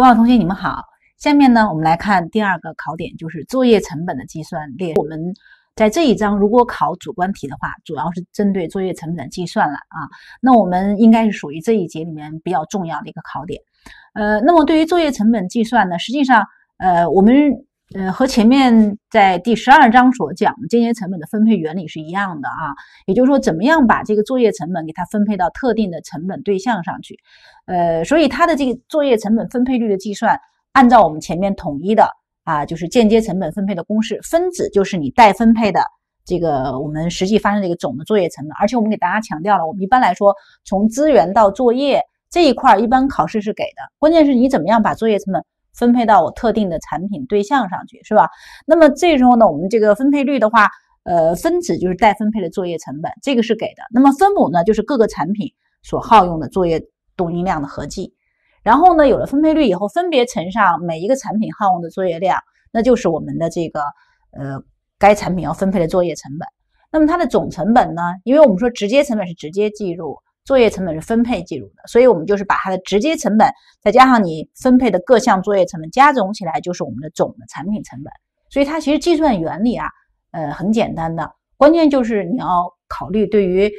多少同学你们好？下面呢，我们来看第二个考点，就是作业成本的计算列。我们在这一章如果考主观题的话，主要是针对作业成本的计算了啊。那我们应该是属于这一节里面比较重要的一个考点。呃，那么对于作业成本计算呢，实际上，呃，我们呃和前面在第十二章所讲的间接成本的分配原理是一样的啊。也就是说，怎么样把这个作业成本给它分配到特定的成本对象上去？呃，所以它的这个作业成本分配率的计算。按照我们前面统一的啊，就是间接成本分配的公式，分子就是你待分配的这个我们实际发生这个总的作业成本。而且我们给大家强调了，我们一般来说从资源到作业这一块，一般考试是给的，关键是你怎么样把作业成本分配到我特定的产品对象上去，是吧？那么这时候呢，我们这个分配率的话，呃，分子就是待分配的作业成本，这个是给的。那么分母呢，就是各个产品所耗用的作业动因量的合计。然后呢，有了分配率以后，分别乘上每一个产品耗用的作业量，那就是我们的这个呃该产品要分配的作业成本。那么它的总成本呢？因为我们说直接成本是直接计入，作业成本是分配计入的，所以我们就是把它的直接成本再加上你分配的各项作业成本加总起来，就是我们的总的产品成本。所以它其实计算原理啊，呃很简单的，关键就是你要考虑对于。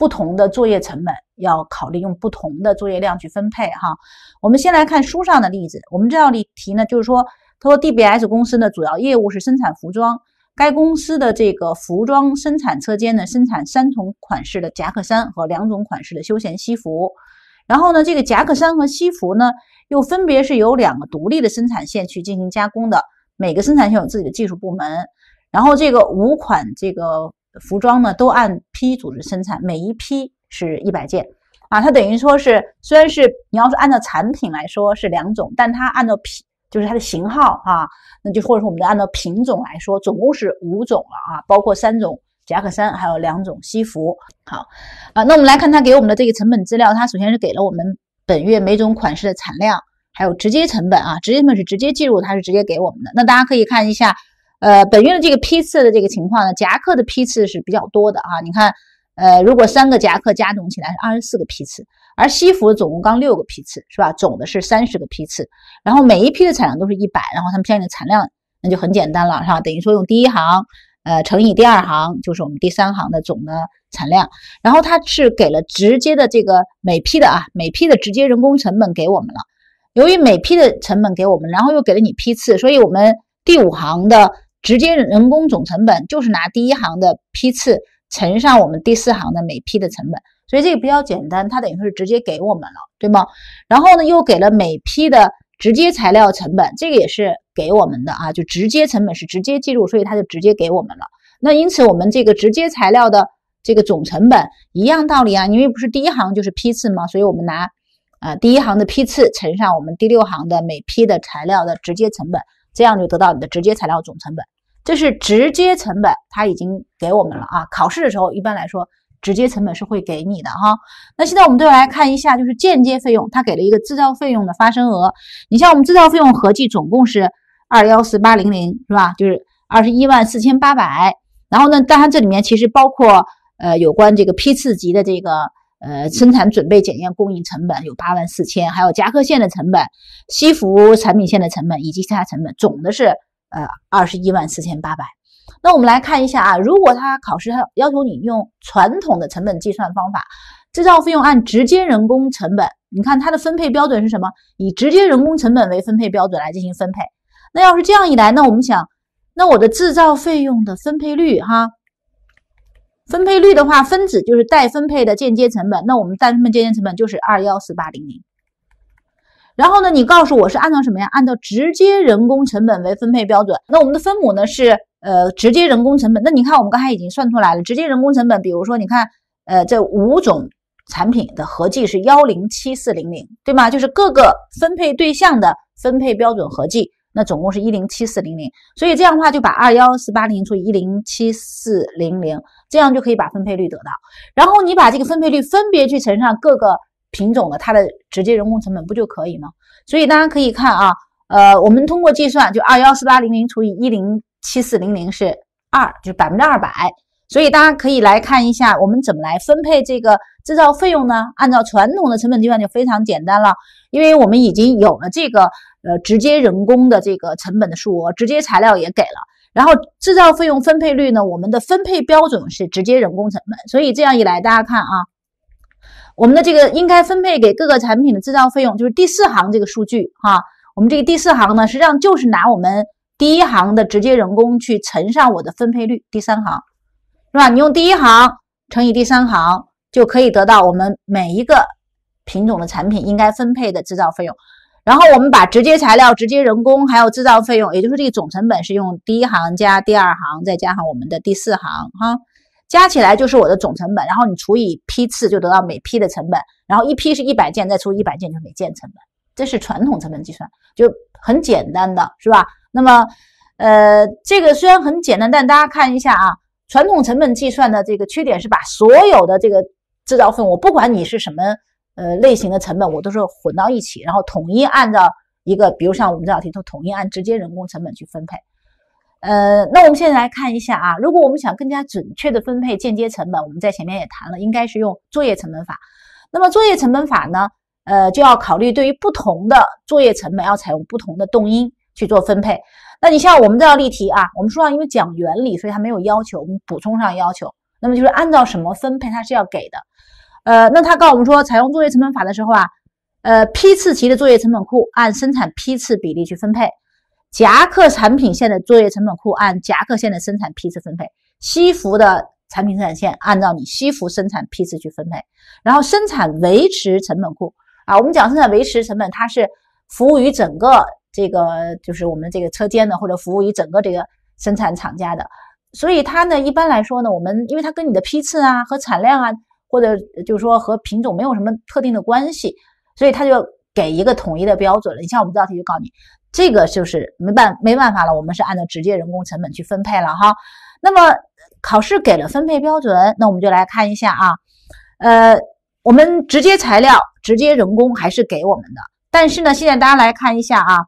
不同的作业成本要考虑用不同的作业量去分配哈。我们先来看书上的例子。我们这道例题呢，就是说，他说 DBS 公司呢主要业务是生产服装，该公司的这个服装生产车间呢生产三种款式的夹克衫和两种款式的休闲西服。然后呢，这个夹克衫和西服呢又分别是由两个独立的生产线去进行加工的，每个生产线有自己的技术部门。然后这个五款这个。服装呢都按批组织生产，每一批是一百件啊，它等于说是虽然是你要是按照产品来说是两种，但它按照批就是它的型号啊，那就或者说我们按照品种来说，总共是五种了啊，包括三种夹克衫，还有两种西服。好啊，那我们来看它给我们的这个成本资料，它首先是给了我们本月每种款式的产量，还有直接成本啊，直接成本是直接计入，它是直接给我们的。那大家可以看一下。呃，本月的这个批次的这个情况呢，夹克的批次是比较多的啊。你看，呃，如果三个夹克加总起来是二十四个批次，而西服总共刚六个批次，是吧？总的是三十个批次，然后每一批的产量都是一百，然后它们相应的产量那就很简单了，是吧？等于说用第一行，呃，乘以第二行，就是我们第三行的总的产量。然后它是给了直接的这个每批的啊，每批的直接人工成本给我们了。由于每批的成本给我们，然后又给了你批次，所以我们第五行的。直接人工总成本就是拿第一行的批次乘上我们第四行的每批的成本，所以这个比较简单，它等于是直接给我们了，对吗？然后呢，又给了每批的直接材料成本，这个也是给我们的啊，就直接成本是直接计入，所以它就直接给我们了。那因此我们这个直接材料的这个总成本一样道理啊，因为不是第一行就是批次嘛，所以我们拿啊第一行的批次乘上我们第六行的每批的材料的直接成本。这样就得到你的直接材料总成本，这是直接成本，它已经给我们了啊。考试的时候一般来说，直接成本是会给你的哈。那现在我们都来看一下，就是间接费用，它给了一个制造费用的发生额。你像我们制造费用合计总共是二幺四八零零，是吧？就是二十一万四千八百。然后呢，当然这里面其实包括呃有关这个批次级的这个。呃，生产准备检验供应成本有八万四千，还有夹克线的成本、西服产品线的成本以及其他成本，总的是呃二十一万四千八百。那我们来看一下啊，如果他考试他要求你用传统的成本计算方法，制造费用按直接人工成本，你看它的分配标准是什么？以直接人工成本为分配标准来进行分配。那要是这样一来，那我们想，那我的制造费用的分配率哈？分配率的话，分子就是待分配的间接成本，那我们待分配间接成本就是二幺四八零零。然后呢，你告诉我是按照什么呀？按照直接人工成本为分配标准。那我们的分母呢是呃直接人工成本。那你看我们刚才已经算出来了，直接人工成本，比如说你看呃这五种产品的合计是幺零七四零零，对吗？就是各个分配对象的分配标准合计。那总共是一零七四零零，所以这样的话就把二幺四八零除以一零七四零零，这样就可以把分配率得到。然后你把这个分配率分别去乘上各个品种的它的直接人工成本，不就可以吗？所以大家可以看啊，呃，我们通过计算，就二幺四八零零除以一零七四零零是二，就是百分之二百。所以大家可以来看一下，我们怎么来分配这个制造费用呢？按照传统的成本计算就非常简单了，因为我们已经有了这个呃直接人工的这个成本的数额，直接材料也给了，然后制造费用分配率呢，我们的分配标准是直接人工成本，所以这样一来，大家看啊，我们的这个应该分配给各个产品的制造费用就是第四行这个数据哈，我们这个第四行呢，实际上就是拿我们第一行的直接人工去乘上我的分配率，第三行是吧？你用第一行乘以第三行。就可以得到我们每一个品种的产品应该分配的制造费用，然后我们把直接材料、直接人工还有制造费用，也就是这个总成本是用第一行加第二行再加上我们的第四行哈，加起来就是我的总成本，然后你除以批次就得到每批的成本，然后一批是一百件，再除一百件就是每件成本，这是传统成本计算，就很简单的是吧？那么呃，这个虽然很简单，但大家看一下啊，传统成本计算的这个缺点是把所有的这个制造费，我不管你是什么呃类型的成本，我都是混到一起，然后统一按照一个，比如像我们这道题都统一按直接人工成本去分配。呃，那我们现在来看一下啊，如果我们想更加准确的分配间接成本，我们在前面也谈了，应该是用作业成本法。那么作业成本法呢，呃，就要考虑对于不同的作业成本要采用不同的动因去做分配。那你像我们这道例题啊，我们书上因为讲原理，所以它没有要求，我们补充上要求。那么就是按照什么分配，它是要给的。呃，那他告诉我们说，采用作业成本法的时候啊，呃，批次级的作业成本库按生产批次比例去分配，夹克产品线的作业成本库按夹克线的生产批次分配，西服的产品生产线按照你西服生产批次去分配，然后生产维持成本库啊，我们讲生产维持成本，它是服务于整个这个就是我们这个车间的，或者服务于整个这个生产厂家的，所以它呢，一般来说呢，我们因为它跟你的批次啊和产量啊。或者就是说和品种没有什么特定的关系，所以它就给一个统一的标准了。你像我们这道题就告诉你，这个就是没办没办法了，我们是按照直接人工成本去分配了哈。那么考试给了分配标准，那我们就来看一下啊，呃，我们直接材料、直接人工还是给我们的，但是呢，现在大家来看一下啊，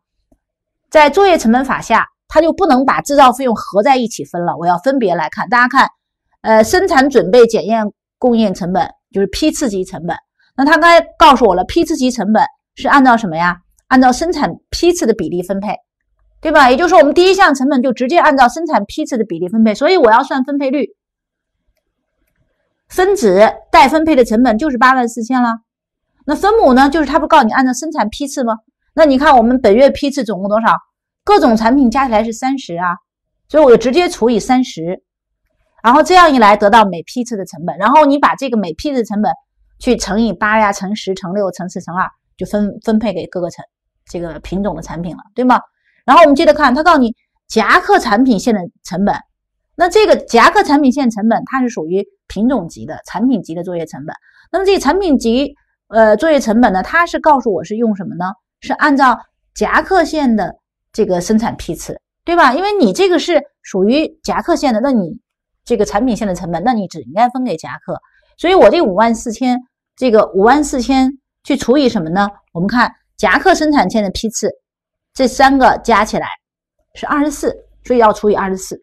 在作业成本法下，它就不能把制造费用合在一起分了，我要分别来看。大家看，呃，生产准备检验。供应成本就是批次级成本，那他刚才告诉我了，批次级成本是按照什么呀？按照生产批次的比例分配，对吧？也就是说，我们第一项成本就直接按照生产批次的比例分配，所以我要算分配率，分子待分配的成本就是八万四千了。那分母呢？就是他不告诉你按照生产批次吗？那你看我们本月批次总共多少？各种产品加起来是三十啊，所以我就直接除以三十。然后这样一来得到每批次的成本，然后你把这个每批次的成本去乘以八呀，乘十、乘六、乘四、乘二，就分分配给各个成这个品种的产品了，对吗？然后我们接着看，他告诉你夹克产品线的成本，那这个夹克产品线成本它是属于品种级的产品级的作业成本。那么这个产品级呃作业成本呢，它是告诉我是用什么呢？是按照夹克线的这个生产批次，对吧？因为你这个是属于夹克线的，那你。这个产品线的成本，那你只应该分给夹克，所以我这五万四千，这个五万四千去除以什么呢？我们看夹克生产线的批次，这三个加起来是二十四，所以要除以二十四，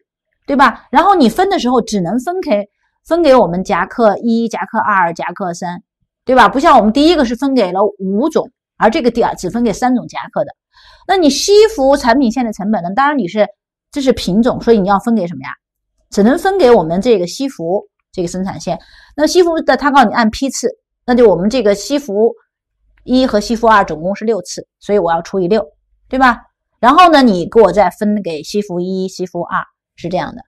对吧？然后你分的时候只能分给分给我们夹克一、夹克二、夹克三，对吧？不像我们第一个是分给了五种，而这个第二只分给三种夹克的。那你西服产品线的成本呢？当然你是这是品种，所以你要分给什么呀？只能分给我们这个西服这个生产线，那西服的他告诉你按批次，那就我们这个西服一和西服二总共是六次，所以我要除以六，对吧？然后呢，你给我再分给西服一、西服二，是这样的。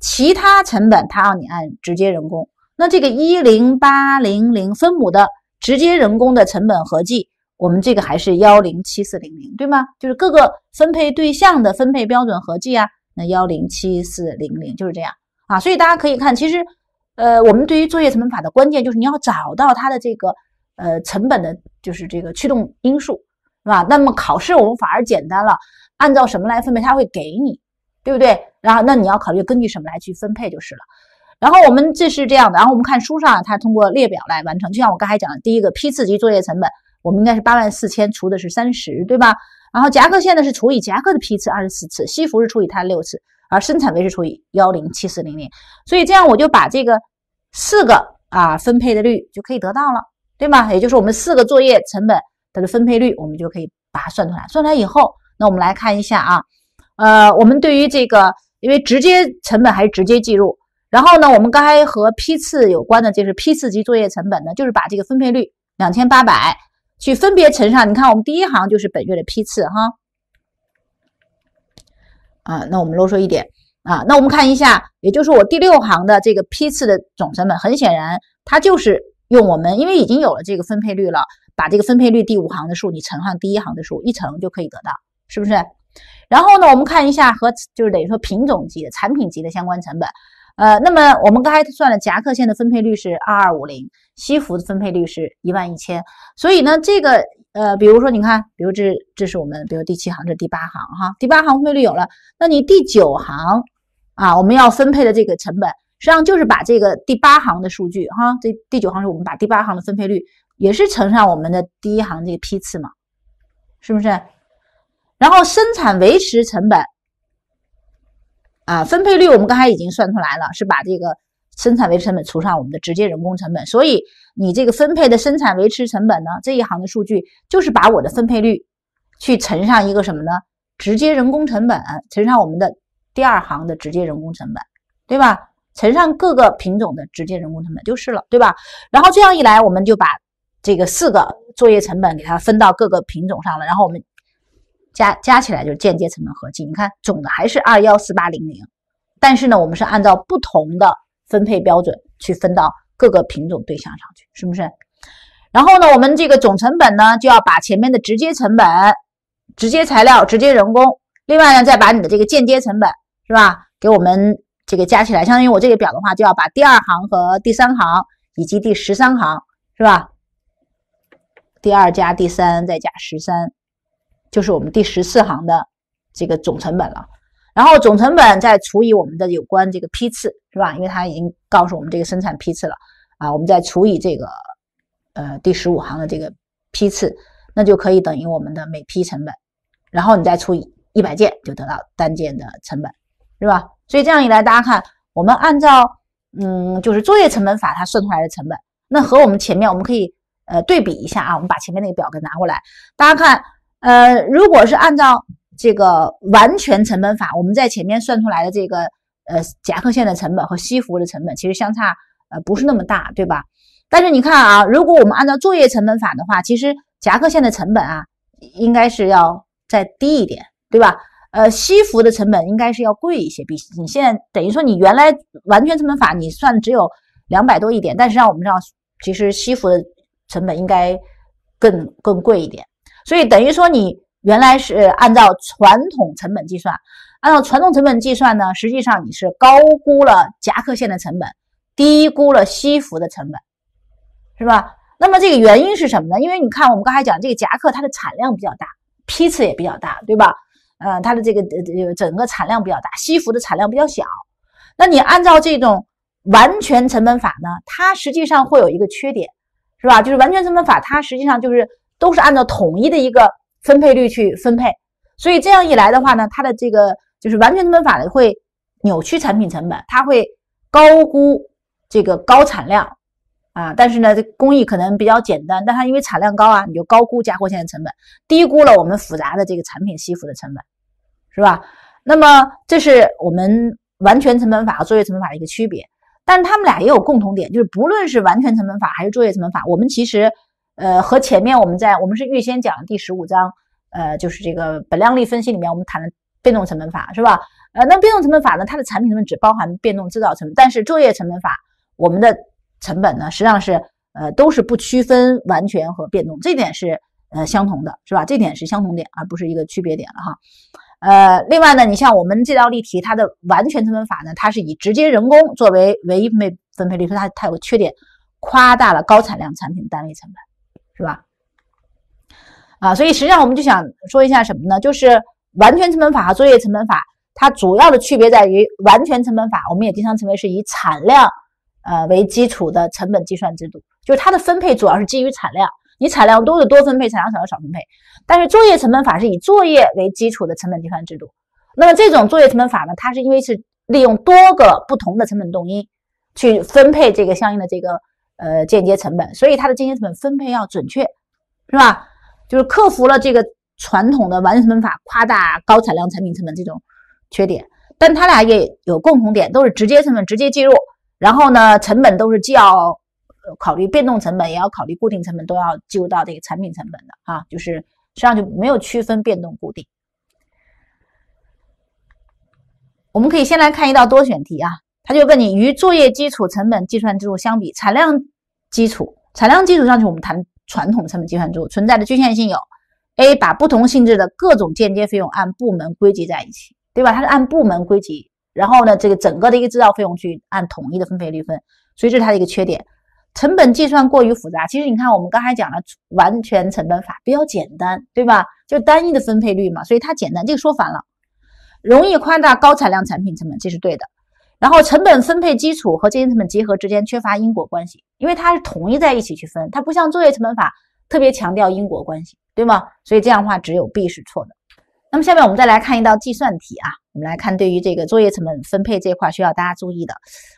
其他成本他让你按直接人工，那这个一零八零零分母的直接人工的成本合计，我们这个还是幺零七四零零，对吗？就是各个分配对象的分配标准合计啊。那幺零七四零零就是这样啊，所以大家可以看，其实，呃，我们对于作业成本法的关键就是你要找到它的这个呃成本的，就是这个驱动因素，是吧？那么考试我们反而简单了，按照什么来分配，它会给你，对不对？然后那你要考虑根据什么来去分配就是了。然后我们这是这样的，然后我们看书上它通过列表来完成，就像我刚才讲的，第一个批次级作业成本，我们应该是八万四千除的是三十，对吧？然后夹克线呢是除以夹克的批次二十四次，西服是除以它六次，而生产维是除以幺零七四零零，所以这样我就把这个四个啊分配的率就可以得到了，对吗？也就是我们四个作业成本它的分配率，我们就可以把它算出来。算出来以后，那我们来看一下啊，呃，我们对于这个，因为直接成本还是直接计入，然后呢，我们刚才和批次有关的就是批次及作业成本呢，就是把这个分配率两千八百去分别乘上。你看，我们第一行就是本月的批次哈，啊，那我们啰嗦一点啊，那我们看一下，也就是我第六行的这个批次的总成本，很显然它就是用我们因为已经有了这个分配率了。把这个分配率第五行的数你乘上第一行的数，一乘就可以得到，是不是？然后呢，我们看一下和就是等于说品种级的产品级的相关成本。呃，那么我们刚才算了夹克线的分配率是二二五零，西服的分配率是一万一千。所以呢，这个呃，比如说你看，比如这这是我们比如第七行，这第八行哈，第八行分配率有了，那你第九行啊，我们要分配的这个成本，实际上就是把这个第八行的数据哈，这第九行是我们把第八行的分配率。也是乘上我们的第一行这个批次嘛，是不是？然后生产维持成本啊，分配率我们刚才已经算出来了，是把这个生产维持成本除上我们的直接人工成本，所以你这个分配的生产维持成本呢，这一行的数据就是把我的分配率去乘上一个什么呢？直接人工成本乘上我们的第二行的直接人工成本，对吧？乘上各个品种的直接人工成本就是了，对吧？然后这样一来，我们就把这个四个作业成本给它分到各个品种上了，然后我们加加起来就是间接成本合计。你看总的还是二幺四八零零，但是呢，我们是按照不同的分配标准去分到各个品种对象上去，是不是？然后呢，我们这个总成本呢，就要把前面的直接成本、直接材料、直接人工，另外呢，再把你的这个间接成本，是吧？给我们这个加起来，相当于我这个表的话，就要把第二行和第三行以及第十三行，是吧？第二加第三再加十三，就是我们第十四行的这个总成本了。然后总成本再除以我们的有关这个批次，是吧？因为它已经告诉我们这个生产批次了啊，我们再除以这个呃第十五行的这个批次，那就可以等于我们的每批成本。然后你再除以一百件，就得到单件的成本，是吧？所以这样一来，大家看，我们按照嗯，就是作业成本法它算出来的成本，那和我们前面我们可以。呃，对比一下啊，我们把前面那个表格拿过来，大家看，呃，如果是按照这个完全成本法，我们在前面算出来的这个呃夹克线的成本和西服的成本，其实相差呃不是那么大，对吧？但是你看啊，如果我们按照作业成本法的话，其实夹克线的成本啊，应该是要再低一点，对吧？呃，西服的成本应该是要贵一些，比你现在等于说你原来完全成本法你算只有两百多一点，但是让我们知道，其实西服的。成本应该更更贵一点，所以等于说你原来是按照传统成本计算，按照传统成本计算呢，实际上你是高估了夹克线的成本，低估了西服的成本，是吧？那么这个原因是什么呢？因为你看我们刚才讲这个夹克它的产量比较大，批次也比较大，对吧？呃，它的这个呃整个产量比较大，西服的产量比较小。那你按照这种完全成本法呢，它实际上会有一个缺点。是吧？就是完全成本法，它实际上就是都是按照统一的一个分配率去分配，所以这样一来的话呢，它的这个就是完全成本法呢会扭曲产品成本，它会高估这个高产量啊，但是呢，这工艺可能比较简单，但它因为产量高啊，你就高估加工线的成本，低估了我们复杂的这个产品吸附的成本，是吧？那么这是我们完全成本法和作业成本法的一个区别。但是他们俩也有共同点，就是不论是完全成本法还是作业成本法，我们其实，呃，和前面我们在我们是预先讲第十五章，呃，就是这个本量力分析里面我们谈的变动成本法是吧？呃，那变动成本法呢，它的产品成本只包含变动制造成本，但是作业成本法我们的成本呢，实际上是呃都是不区分完全和变动，这点是呃相同的，是吧？这点是相同点，而不是一个区别点了哈。呃，另外呢，你像我们这道例题，它的完全成本法呢，它是以直接人工作为唯一分配分配率，说它它有个缺点，夸大了高产量产品单位成本，是吧？啊，所以实际上我们就想说一下什么呢？就是完全成本法和作业成本法，它主要的区别在于，完全成本法我们也经常称为是以产量呃为基础的成本计算制度，就是它的分配主要是基于产量。你产量多的多分配，产量少的少分配。但是作业成本法是以作业为基础的成本计算制度。那么这种作业成本法呢，它是因为是利用多个不同的成本动因去分配这个相应的这个呃间接成本，所以它的间接成本分配要准确，是吧？就是克服了这个传统的完成本法夸大高产量产品成本这种缺点，但它俩也有共同点，都是直接成本直接计入，然后呢，成本都是既要考虑变动成本，也要考虑固定成本，都要计入到这个产品成本的啊，就是实际上就没有区分变动固定。我们可以先来看一道多选题啊，他就问你与作业基础成本计算制度相比，产量基础产量基础上去我们谈传统成本计算制度存在的局限性有：A 把不同性质的各种间接费用按部门归集在一起，对吧？它是按部门归集，然后呢，这个整个的一个制造费用去按统一的分配率分，所以这是它的一个缺点。成本计算过于复杂，其实你看我们刚才讲了完全成本法比较简单，对吧？就单一的分配率嘛，所以它简单，这个说反了。容易夸大高产量产品成本，这是对的。然后成本分配基础和间接成本结合之间缺乏因果关系，因为它是统一在一起去分，它不像作业成本法特别强调因果关系，对吗？所以这样的话只有 B 是错的。那么下面我们再来看一道计算题啊，我们来看对于这个作业成本分配这块需要大家注意的。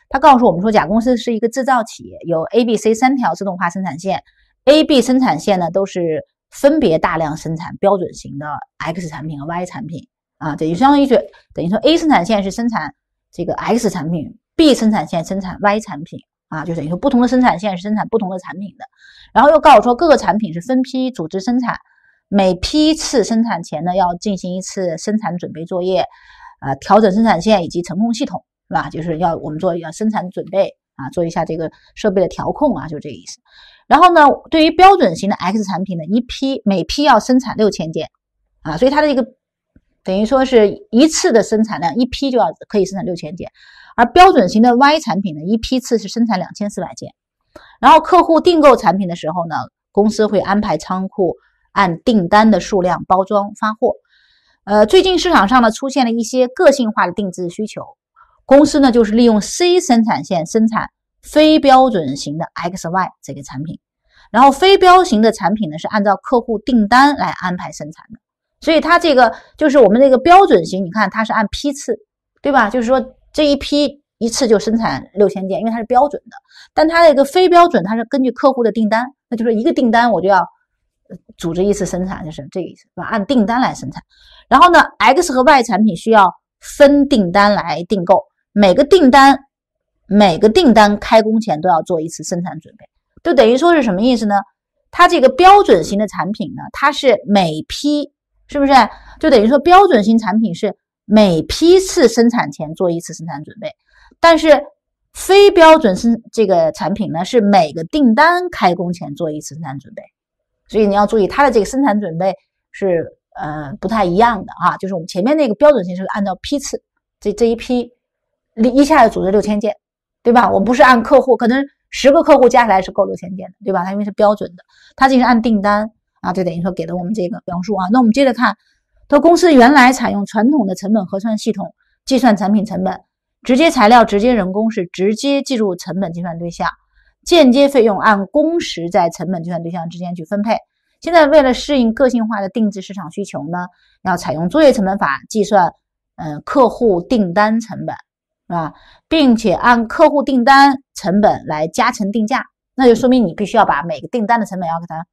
它告诉我们说，甲公司是一个制造企业，有 A、B、C 三条自动化生产线，A、B 生产线呢都是分别大量生产标准型的 X 产品和 Y 产品。啊，等于相当于就等于说，A 生产线是生产这个 X 产品，B 生产线生产 Y 产品啊，就等于说不同的生产线是生产不同的产品的。然后又告诉说，各个产品是分批组织生产，每批次生产前呢要进行一次生产准备作业，啊，调整生产线以及程控系统，是吧？就是要我们做要生产准备啊，做一下这个设备的调控啊，就这个意思。然后呢，对于标准型的 X 产品呢，一批每批要生产六千件啊，所以它的一个。等于说是一次的生产量，一批就要可以生产六千件，而标准型的 Y 产品呢，一批次是生产两千四百件。然后客户订购产品的时候呢，公司会安排仓库按订单的数量包装发货。呃，最近市场上呢出现了一些个性化的定制需求，公司呢就是利用 C 生产线生产非标准型的 XY 这个产品，然后非标型的产品呢是按照客户订单来安排生产的。所以它这个就是我们那个标准型，你看它是按批次，对吧？就是说这一批一次就生产六千件，因为它是标准的。但它这个非标准，它是根据客户的订单，那就是一个订单我就要组织一次生产，就是这个意思，是吧？按订单来生产。然后呢，X 和 Y 产品需要分订单来订购，每个订单每个订单开工前都要做一次生产准备，就等于说是什么意思呢？它这个标准型的产品呢，它是每批。是不是就等于说标准型产品是每批次生产前做一次生产准备，但是非标准生这个产品呢是每个订单开工前做一次生产准备，所以你要注意它的这个生产准备是呃不太一样的啊，就是我们前面那个标准型是按照批次，这这一批一下就组织六千件，对吧？我不是按客户，可能十个客户加起来是够六千件的，对吧？它因为是标准的，它这是按订单。啊，就等于说给了我们这个描述啊。那我们接着看，它公司原来采用传统的成本核算系统计算产品成本，直接材料、直接人工是直接计入成本计算对象，间接费用按工时在成本计算对象之间去分配。现在为了适应个性化的定制市场需求呢，要采用作业成本法计算，嗯，客户订单成本，是吧？并且按客户订单成本来加成定价，那就说明你必须要把每个订单的成本要给它。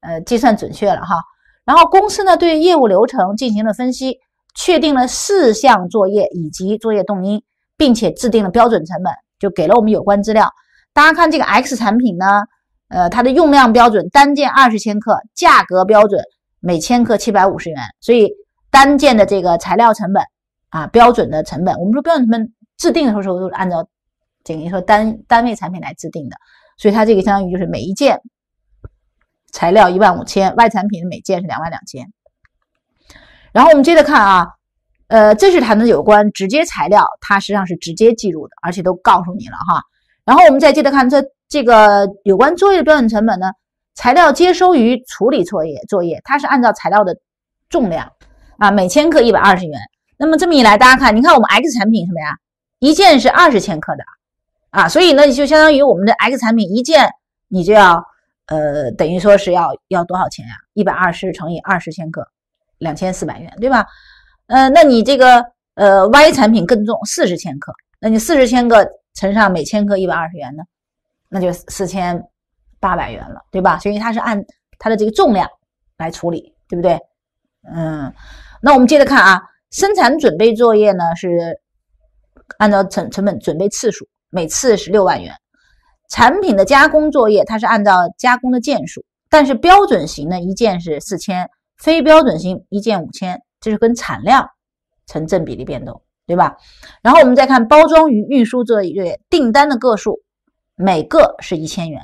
呃，计算准确了哈。然后公司呢对业务流程进行了分析，确定了四项作业以及作业动因，并且制定了标准成本，就给了我们有关资料。大家看这个 X 产品呢，呃，它的用量标准单件二十千克，价格标准每千克七百五十元，所以单件的这个材料成本啊，标准的成本，我们说标准成本制定的时候都是按照等于说单单位产品来制定的，所以它这个相当于就是每一件。材料一万五千，外产品每件是两万两千。然后我们接着看啊，呃，这是谈的有关直接材料，它实际上是直接计入的，而且都告诉你了哈。然后我们再接着看这这个有关作业的标准成本呢，材料接收与处理作业作业，它是按照材料的重量啊，每千克一百二十元。那么这么一来，大家看，你看我们 X 产品什么呀？一件是二十千克的啊，所以呢，就相当于我们的 X 产品一件你就要。呃，等于说是要要多少钱呀？一百二十乘以二十千克，两千四百元，对吧？呃，那你这个呃 Y 产品更重，四十千克，那你四十千克乘上每千克一百二十元呢，那就四千八百元了，对吧？所以它是按它的这个重量来处理，对不对？嗯，那我们接着看啊，生产准备作业呢是按照成成本准备次数，每次是六万元。产品的加工作业它是按照加工的件数，但是标准型的一件是四千，非标准型一件五千，这是跟产量成正比例变动，对吧？然后我们再看包装与运输作业订单的个数，每个是一千元。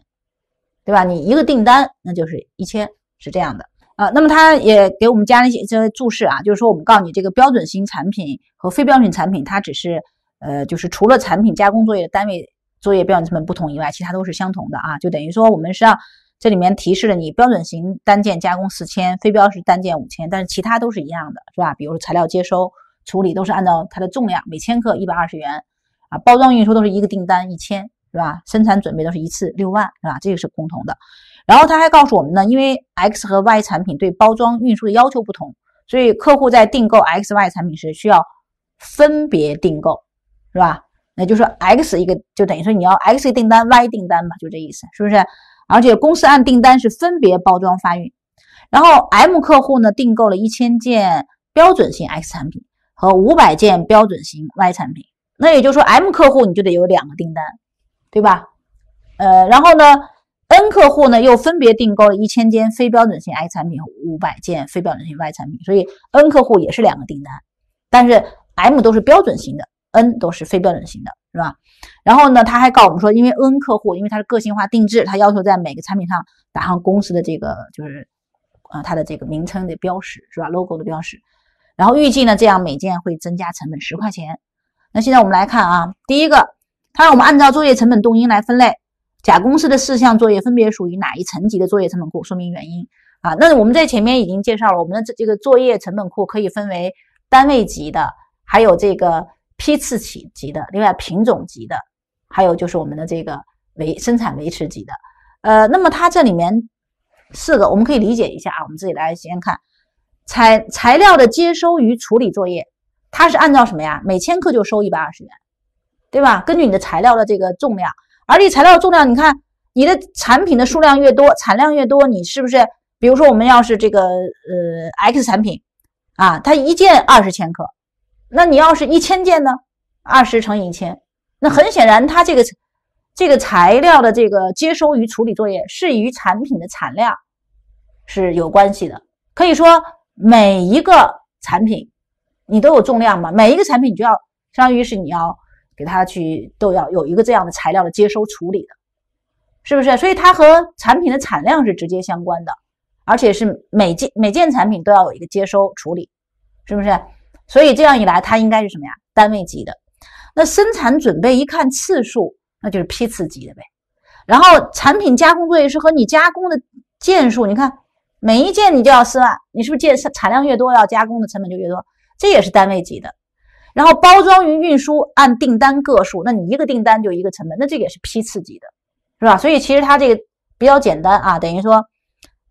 对吧？你一个订单那就是一千，是这样的啊。那么他也给我们加了一些这些注释啊，就是说我们告诉你，这个标准型产品和非标准产品，它只是呃，就是除了产品加工作业的单位作业标准成本不同以外，其他都是相同的啊。就等于说我们实际上这里面提示了你，标准型单件加工四千，非标是单件五千，但是其他都是一样的，是吧？比如说材料接收处理都是按照它的重量，每千克一百二十元啊，包装运输都是一个订单一千。是吧？生产准备都是一次六万，是吧？这个是共同的。然后他还告诉我们呢，因为 X 和 Y 产品对包装运输的要求不同，所以客户在订购 X、Y 产品时需要分别订购，是吧？那就是说 X 一个就等于说你要 X 订单，Y 订单嘛，就这意思，是不是？而且公司按订单是分别包装发运。然后 M 客户呢订购了一千件标准型 X 产品和五百件标准型 Y 产品，那也就是说 M 客户你就得有两个订单。对吧？呃，然后呢，N 客户呢又分别订购了一千件非标准型 X 产品和五百件非标准型 Y 产品，所以 N 客户也是两个订单，但是 M 都是标准型的，N 都是非标准型的，是吧？然后呢，他还告我们说，因为 N 客户因为他是个性化定制，他要求在每个产品上打上公司的这个就是啊它的这个名称的标识，是吧？logo 的标识，然后预计呢这样每件会增加成本十块钱。那现在我们来看啊，第一个。他让我们按照作业成本动因来分类，甲公司的四项作业分别属于哪一层级的作业成本库？说明原因啊。那我们在前面已经介绍了，我们的这这个作业成本库可以分为单位级的，还有这个批次级级的，另外品种级的，还有就是我们的这个维生产维持级的。呃，那么它这里面四个，我们可以理解一下啊。我们自己来先看材材料的接收与处理作业，它是按照什么呀？每千克就收一百二十元。对吧？根据你的材料的这个重量，而且材料重量，你看你的产品的数量越多，产量越多，你是不是？比如说我们要是这个呃 X 产品啊，它一件二十千克，那你要是一千件呢？二十乘以一千，那很显然它这个这个材料的这个接收与处理作业是与产品的产量是有关系的。可以说每一个产品你都有重量嘛，每一个产品你就要相当于是你要。给它去都要有一个这样的材料的接收处理的，是不是？所以它和产品的产量是直接相关的，而且是每件每件产品都要有一个接收处理，是不是？所以这样一来，它应该是什么呀？单位级的。那生产准备一看次数，那就是批次级的呗。然后产品加工作业是和你加工的件数，你看每一件你就要四万，你是不是件产量越多，要加工的成本就越多？这也是单位级的。然后包装与运输按订单个数，那你一个订单就一个成本，那这也是批次级的，是吧？所以其实它这个比较简单啊，等于说，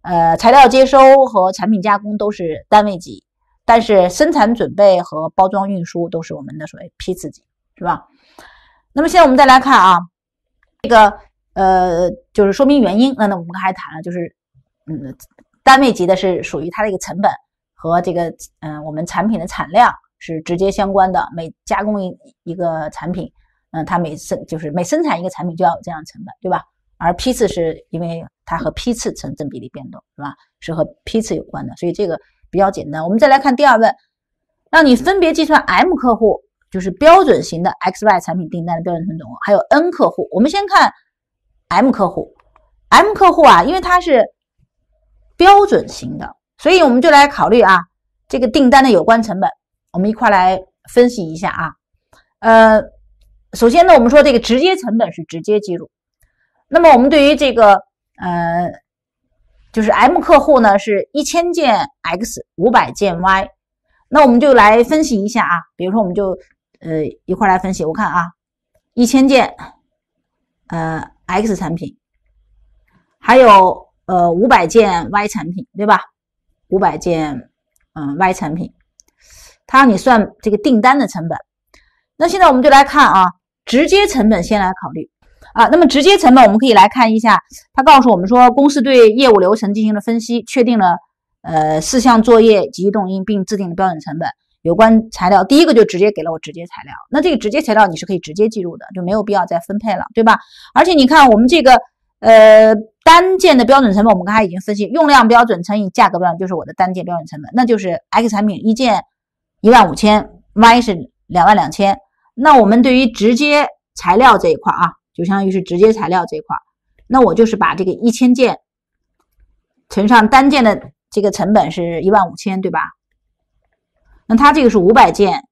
呃，材料接收和产品加工都是单位级，但是生产准备和包装运输都是我们的所谓批次级，是吧？那么现在我们再来看啊，这个呃，就是说明原因。那那我们刚才谈了，就是嗯，单位级的是属于它的一个成本和这个嗯我们产品的产量。是直接相关的，每加工一一个产品，嗯，它每生就是每生产一个产品就要有这样的成本，对吧？而批次是因为它和批次成正比例变动，是吧？是和批次有关的，所以这个比较简单。我们再来看第二问，让你分别计算 M 客户就是标准型的 XY 产品订单的标准成本总额，还有 N 客户。我们先看 M 客户，M 客户啊，因为它是标准型的，所以我们就来考虑啊这个订单的有关成本。我们一块来分析一下啊，呃，首先呢，我们说这个直接成本是直接计入，那么我们对于这个呃，就是 M 客户呢是一千件 X 五百件 Y，那我们就来分析一下啊，比如说我们就呃一块来分析，我看啊，一千件呃 X 产品，还有呃五百件 Y 产品，对吧？五百件嗯 Y 产品。它让你算这个订单的成本，那现在我们就来看啊，直接成本先来考虑啊。那么直接成本我们可以来看一下，它告诉我们说，公司对业务流程进行了分析，确定了呃四项作业及动因，并制定了标准成本。有关材料，第一个就直接给了我直接材料，那这个直接材料你是可以直接记录的，就没有必要再分配了，对吧？而且你看我们这个呃单件的标准成本，我们刚才已经分析，用量标准乘以价格标准就是我的单件标准成本，那就是 X 产品一件一万五千，Y 是两万两千。那我们对于直接材料这一块啊，就相当于是直接材料这一块，那我就是把这个一千件乘上单件的这个成本是一万五千，对吧？那它这个是五百件，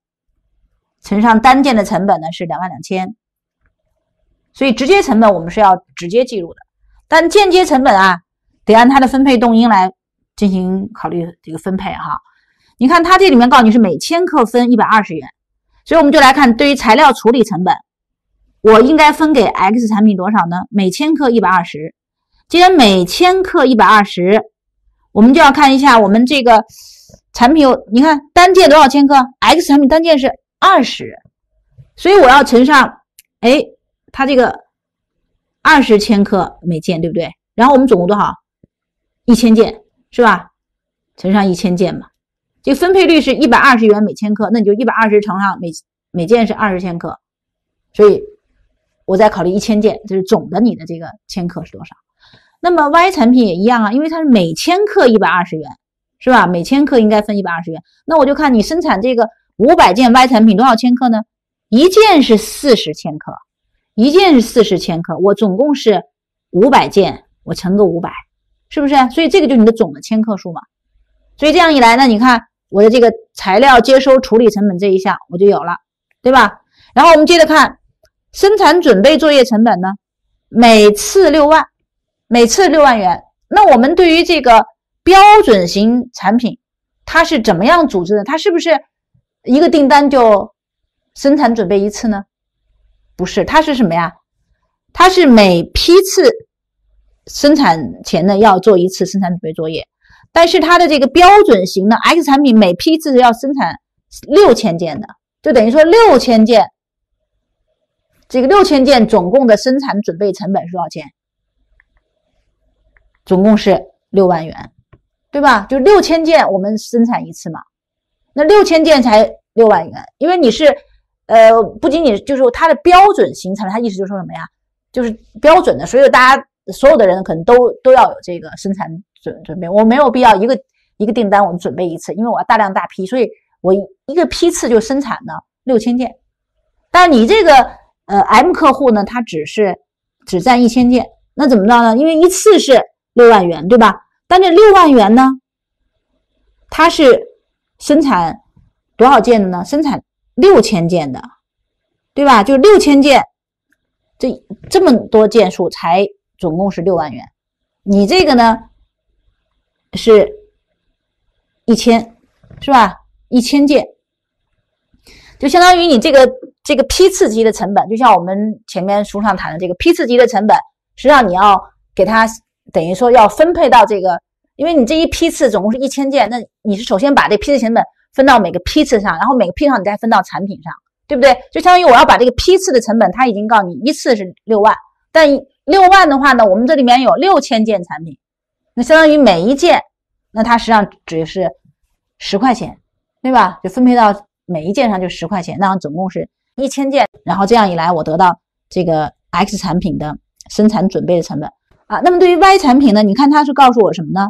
乘上单件的成本呢是两万两千，所以直接成本我们是要直接计入的，但间接成本啊得按它的分配动因来进行考虑这个分配哈。你看它这里面告诉你是每千克分一百二十元，所以我们就来看对于材料处理成本，我应该分给 X 产品多少呢？每千克一百二十。既然每千克一百二十，我们就要看一下我们这个。产品有，你看单件多少千克？X 产品单件是二十，所以我要乘上，哎，它这个二十千克每件，对不对？然后我们总共多少？一千件是吧？乘上一千件嘛，这个分配率是一百二十元每千克，那你就一百二十乘上每每件是二十千克，所以我再考虑一千件，就是总的你的这个千克是多少？那么 Y 产品也一样啊，因为它是每千克一百二十元。是吧？每千克应该分一百二十元。那我就看你生产这个五百件 Y 产品多少千克呢？一件是四十千克，一件是四十千克，我总共是五百件，我乘个五百，是不是？所以这个就是你的总的千克数嘛。所以这样一来呢，你看我的这个材料接收处理成本这一项我就有了，对吧？然后我们接着看生产准备作业成本呢，每次六万，每次六万元。那我们对于这个。标准型产品，它是怎么样组织的？它是不是一个订单就生产准备一次呢？不是，它是什么呀？它是每批次生产前呢要做一次生产准备作业，但是它的这个标准型的 X 产品每批次要生产六千件的，就等于说六千件，这个六千件总共的生产准备成本是多少钱？总共是六万元。对吧？就六千件，我们生产一次嘛，那六千件才六万元，因为你是，呃，不仅仅就是它的标准型产品，它意思就是说什么呀？就是标准的，所以大家所有的人可能都都要有这个生产准准备。我没有必要一个一个订单我们准备一次，因为我要大量大批，所以我一个批次就生产呢六千件。但你这个呃 M 客户呢，他只是只占一千件，那怎么着呢？因为一次是六万元，对吧？但这六万元呢？它是生产多少件的呢？生产六千件的，对吧？就六千件，这这么多件数才总共是六万元。你这个呢是一千，是吧？一千件，就相当于你这个这个批次级的成本，就像我们前面书上谈的这个批次级的成本，实际上你要给它。等于说要分配到这个，因为你这一批次总共是一千件，那你是首先把这批次成本分到每个批次上，然后每个批次上你再分到产品上，对不对？就相当于我要把这个批次的成本，他已经告诉你一次是六万，但六万的话呢，我们这里面有六千件产品，那相当于每一件，那它实际上只是十块钱，对吧？就分配到每一件上就十块钱，那总共是一千件，然后这样一来，我得到这个 X 产品的生产准备的成本。啊，那么对于 Y 产品呢？你看它是告诉我什么呢？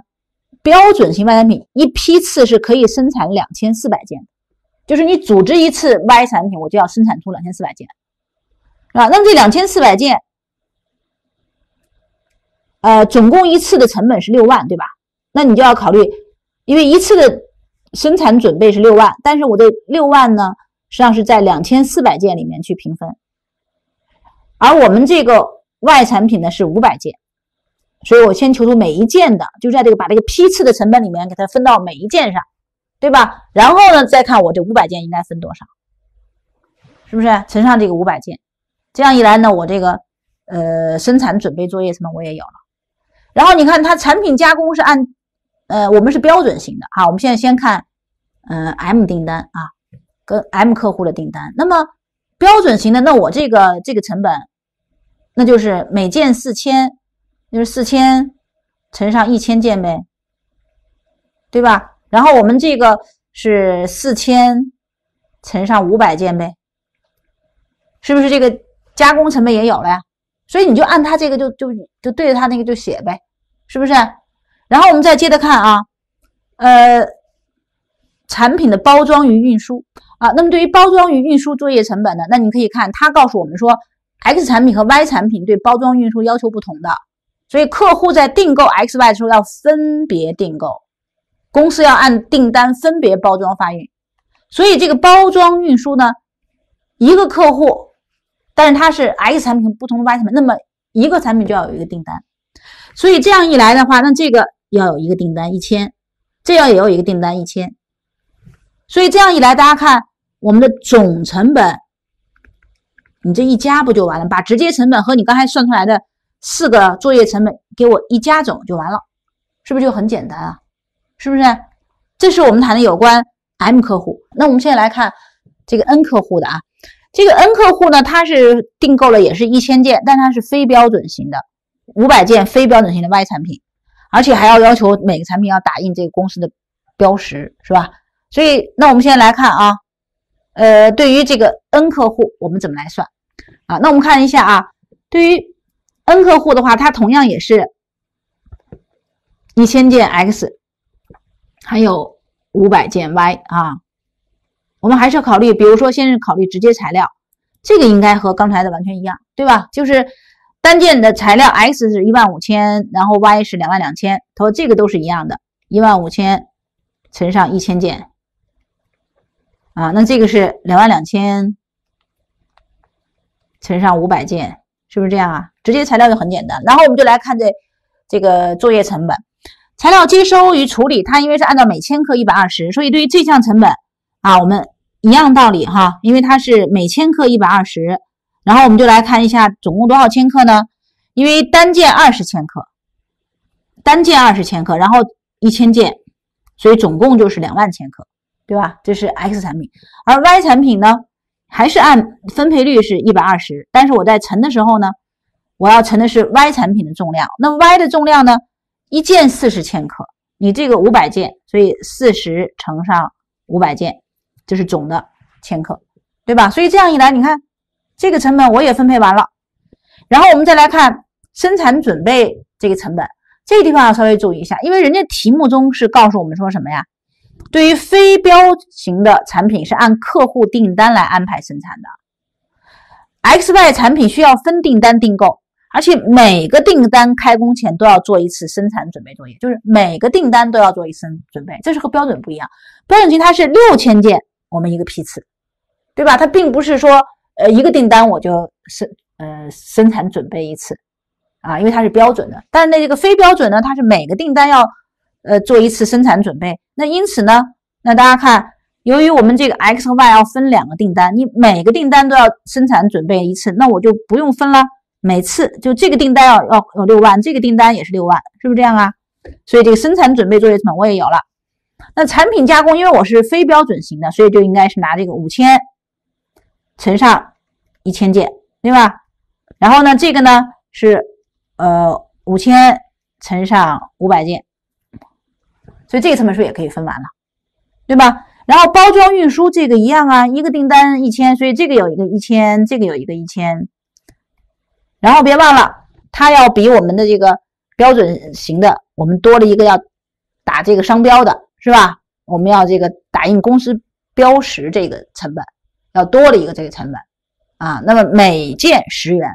标准型 Y 产品一批次是可以生产两千四百件，就是你组织一次 Y 产品，我就要生产出两千四百件，是吧？那么这两千四百件，呃，总共一次的成本是六万，对吧？那你就要考虑，因为一次的生产准备是六万，但是我的六万呢，实际上是在两千四百件里面去平分，而我们这个外产品呢是五百件。所以我先求出每一件的，就在这个把这个批次的成本里面给它分到每一件上，对吧？然后呢，再看我这五百件应该分多少，是不是乘上这个五百件？这样一来呢，我这个呃生产准备作业什么我也有了。然后你看它产品加工是按呃我们是标准型的哈，我们现在先看嗯 M 订单啊，跟 M 客户的订单。那么标准型的，那我这个这个成本那就是每件四千。就是四千乘上一千件呗，对吧？然后我们这个是四千乘上五百件呗，是不是这个加工成本也有了呀？所以你就按它这个就就就对着它那个就写呗，是不是？然后我们再接着看啊，呃，产品的包装与运输。啊，那么对于包装与运输作业成本呢，那你可以看它告诉我们说，X 产品和 Y 产品对包装运输要求不同的，所以客户在订购 X、Y 的时候要分别订购，公司要按订单分别包装发运，所以这个包装运输呢，一个客户。但是它是 X 产品不同的 Y 产品，那么一个产品就要有一个订单，所以这样一来的话，那这个要有一个订单一千，这样也有一个订单一千，所以这样一来，大家看我们的总成本，你这一加不就完了？把直接成本和你刚才算出来的四个作业成本给我一加总就完了，是不是就很简单啊？是不是？这是我们谈的有关 M 客户。那我们现在来看这个 N 客户的啊。这个 N 客户呢，他是订购了也是一千件，但它是非标准型的，五百件非标准型的 Y 产品，而且还要要求每个产品要打印这个公司的标识，是吧？所以，那我们现在来看啊，呃，对于这个 N 客户，我们怎么来算啊？那我们看一下啊，对于 N 客户的话，它同样也是一千件 X，还有五百件 Y 啊。我们还是要考虑，比如说，先是考虑直接材料，这个应该和刚才的完全一样，对吧？就是单件的材料 X 是一万五千，然后 Y 是两万两千，他说这个都是一样的，一万五千乘上一千件啊，那这个是两万两千乘上五百件，是不是这样啊？直接材料就很简单，然后我们就来看这这个作业成本，材料接收与处理，它因为是按照每千克一百二十，所以对于这项成本。啊，我们一样道理哈，因为它是每千克一百二十，然后我们就来看一下总共多少千克呢？因为单件二十千克，单件二十千克，然后一千件，所以总共就是两万千克，对吧？这是 X 产品，而 Y 产品呢，还是按分配率是一百二十，但是我在乘的时候呢，我要乘的是 Y 产品的重量，那 Y 的重量呢，一件四十千克，你这个五百件，所以四十乘上五百件。就是总的千克，对吧？所以这样一来，你看这个成本我也分配完了。然后我们再来看生产准备这个成本，这个地方要稍微注意一下，因为人家题目中是告诉我们说什么呀？对于非标型的产品是按客户订单来安排生产的，X、Y 产品需要分订单订购，而且每个订单开工前都要做一次生产准备作业，就是每个订单都要做一次准备，这是和标准不一样。标准型它是六千件。我们一个批次，对吧？它并不是说，呃，一个订单我就生，呃，生产准备一次，啊，因为它是标准的。但那这个非标准呢，它是每个订单要，呃，做一次生产准备。那因此呢，那大家看，由于我们这个 X 和 Y 要分两个订单，你每个订单都要生产准备一次，那我就不用分了，每次就这个订单要要要六万，这个订单也是六万，是不是这样啊？所以这个生产准备作业成本我也有了。那产品加工，因为我是非标准型的，所以就应该是拿这个五千乘上一千件，对吧？然后呢，这个呢是呃五千乘上五百件，所以这个成本数也可以分完了，对吧？然后包装运输这个一样啊，一个订单一千，所以这个有一个一千，这个有一个一千。然后别忘了，它要比我们的这个标准型的，我们多了一个要打这个商标的。是吧？我们要这个打印公司标识这个成本要多了一个这个成本啊，那么每件十元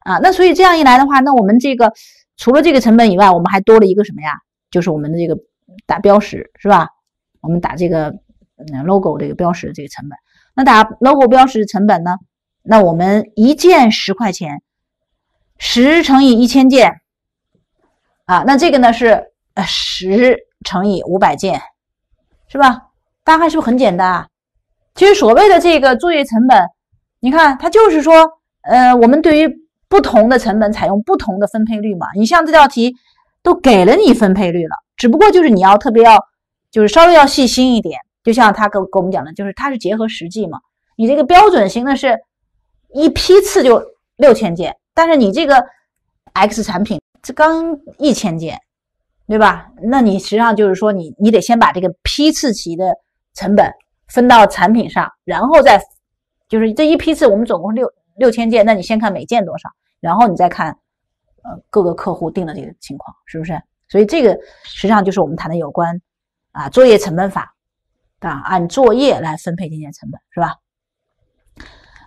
啊，那所以这样一来的话，那我们这个除了这个成本以外，我们还多了一个什么呀？就是我们的这个打标识是吧？我们打这个嗯 logo 这个标识这个成本，那打 logo 标识成本呢？那我们一件十块钱，十乘以一千件啊，那这个呢是呃十。乘以五百件，是吧？大概是不是很简单啊？其实所谓的这个作业成本，你看它就是说，呃，我们对于不同的成本采用不同的分配率嘛。你像这道题都给了你分配率了，只不过就是你要特别要，就是稍微要细心一点。就像他跟跟我们讲的，就是它是结合实际嘛。你这个标准型的是一批次就六千件，但是你这个 X 产品这刚一千件。对吧？那你实际上就是说，你你得先把这个批次级的成本分到产品上，然后再就是这一批次我们总共六六千件，那你先看每件多少，然后你再看呃各个客户定的这个情况，是不是？所以这个实际上就是我们谈的有关啊作业成本法啊，按作业来分配这件成本，是吧？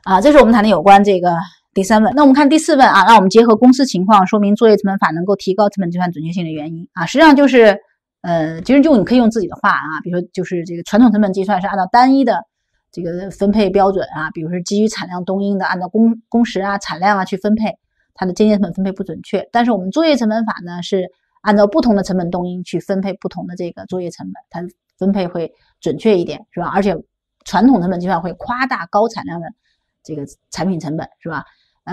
啊，这是我们谈的有关这个。第三问，那我们看第四问啊，让我们结合公司情况说明作业成本法能够提高成本计算准确性的原因啊。实际上就是，呃，其实就你可以用自己的话啊，比如说就是这个传统成本计算是按照单一的这个分配标准啊，比如说基于产量东因的，按照工工时啊、产量啊去分配，它的间接成本分配不准确。但是我们作业成本法呢，是按照不同的成本东因去分配不同的这个作业成本，它分配会准确一点，是吧？而且传统成本计算会夸大高产量的这个产品成本，是吧？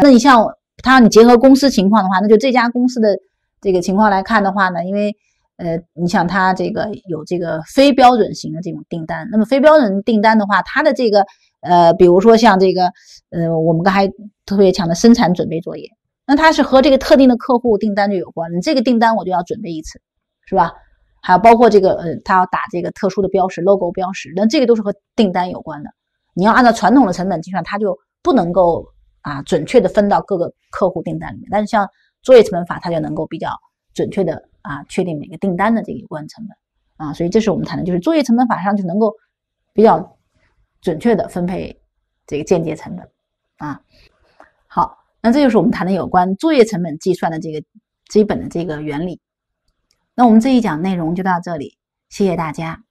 那你像他让你结合公司情况的话，那就这家公司的这个情况来看的话呢，因为呃，你想他这个有这个非标准型的这种订单，那么非标准订单的话，它的这个呃，比如说像这个呃，我们刚才特别强的生产准备作业，那它是和这个特定的客户订单就有关，你这个订单我就要准备一次，是吧？还有包括这个呃，他要打这个特殊的标识 logo 标识，那这个都是和订单有关的，你要按照传统的成本计算，它就不能够。啊，准确的分到各个客户订单里面，但是像作业成本法，它就能够比较准确的啊，确定每个订单的这个有关成本啊，所以这是我们谈的，就是作业成本法上就能够比较准确的分配这个间接成本啊。好，那这就是我们谈的有关作业成本计算的这个基本的这个原理。那我们这一讲内容就到这里，谢谢大家。